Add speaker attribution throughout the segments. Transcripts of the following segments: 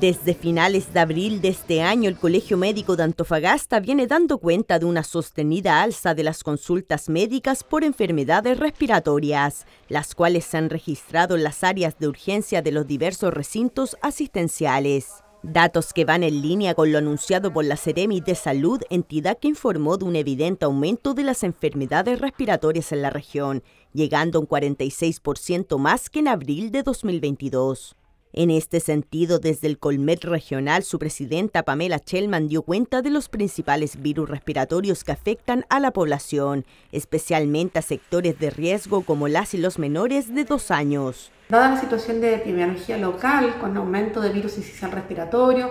Speaker 1: Desde finales de abril de este año, el Colegio Médico de Antofagasta viene dando cuenta de una sostenida alza de las consultas médicas por enfermedades respiratorias, las cuales se han registrado en las áreas de urgencia de los diversos recintos asistenciales. Datos que van en línea con lo anunciado por la Ceremi de Salud, entidad que informó de un evidente aumento de las enfermedades respiratorias en la región, llegando a un 46% más que en abril de 2022. En este sentido, desde el Colmet Regional, su presidenta Pamela Chelman dio cuenta de los principales virus respiratorios que afectan a la población, especialmente a sectores de riesgo como las y los menores de dos años.
Speaker 2: Dada la situación de epidemiología local, con aumento de virus incisional respiratorio,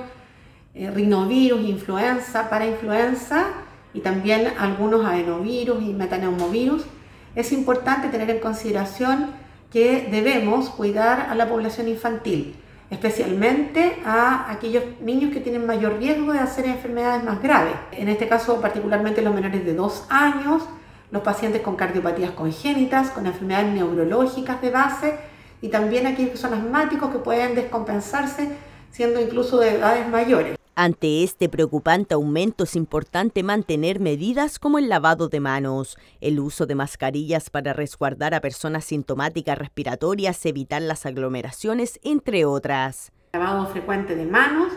Speaker 2: eh, rinovirus, influenza, parainfluenza y también algunos adenovirus y metaneumovirus, es importante tener en consideración que debemos cuidar a la población infantil, especialmente a aquellos niños que tienen mayor riesgo de hacer enfermedades más graves. En este caso, particularmente los menores de 2 años, los pacientes con cardiopatías congénitas, con enfermedades neurológicas de base y también aquellos que son asmáticos que pueden descompensarse siendo incluso de edades mayores.
Speaker 1: Ante este preocupante aumento es importante mantener medidas como el lavado de manos, el uso de mascarillas para resguardar a personas sintomáticas respiratorias, evitar las aglomeraciones, entre otras.
Speaker 2: Lavado frecuente de manos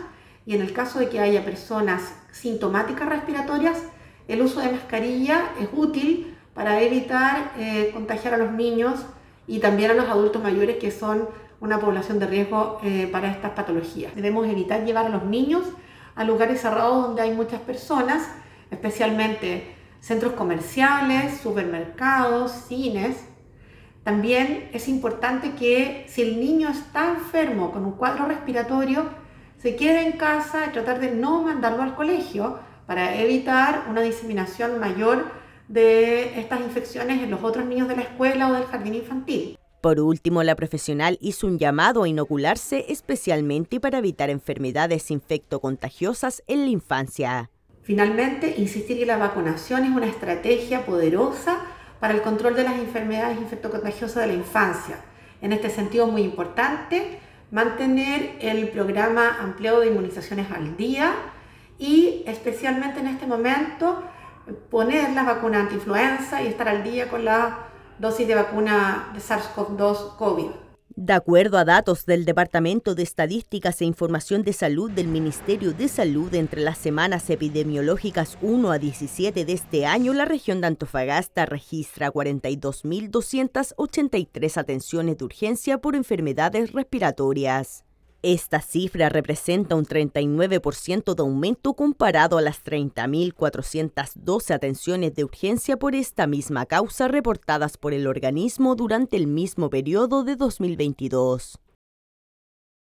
Speaker 2: y en el caso de que haya personas sintomáticas respiratorias, el uso de mascarilla es útil para evitar eh, contagiar a los niños y también a los adultos mayores que son una población de riesgo eh, para estas patologías. Debemos evitar llevar a los niños a lugares cerrados donde hay muchas personas, especialmente centros comerciales, supermercados, cines. También es importante que si el niño está enfermo con un cuadro respiratorio, se quede en casa y tratar de no mandarlo al colegio para evitar una diseminación mayor de estas infecciones en los otros niños de la escuela o del jardín infantil.
Speaker 1: Por último, la profesional hizo un llamado a inocularse especialmente para evitar enfermedades infectocontagiosas en la infancia.
Speaker 2: Finalmente, insistir que la vacunación es una estrategia poderosa para el control de las enfermedades infectocontagiosas de la infancia. En este sentido es muy importante mantener el programa ampliado de inmunizaciones al día y especialmente en este momento poner la vacuna anti-influenza y estar al día con la dosis de vacuna de SARS-CoV-2 COVID.
Speaker 1: De acuerdo a datos del Departamento de Estadísticas e Información de Salud del Ministerio de Salud, entre las semanas epidemiológicas 1 a 17 de este año, la región de Antofagasta registra 42.283 atenciones de urgencia por enfermedades respiratorias. Esta cifra representa un 39% de aumento comparado a las 30.412 atenciones de urgencia por esta misma causa reportadas por el organismo durante el mismo periodo de 2022.